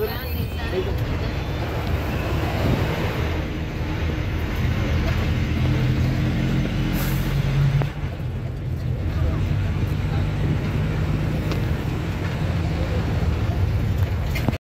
thousand.